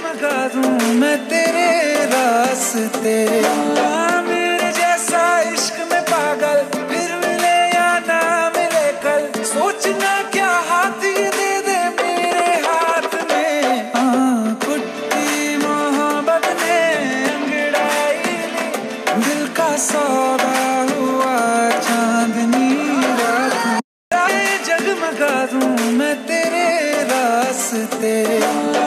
जगमगा दूँ मैं तेरे रास्ते। हाँ, मेरे जैसा इश्क में पागल फिर मिले या ना मिले कल। सोचना क्या हाथ ये दे दे मेरे हाथ में। हाँ, कुट्टी मोहब्बत ने अंगड़ाई ली। दिल का सौदा हुआ चांदनी रात जग जगमगा दूँ मैं तेरे रास्ते।